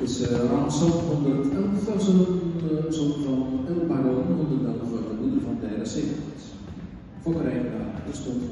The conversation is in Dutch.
is uh, Ramsop 111, zo'n eh, uh, zoon van El Baron 111, eh, de moeder van Dera Voor de Rijnbaan, dat stond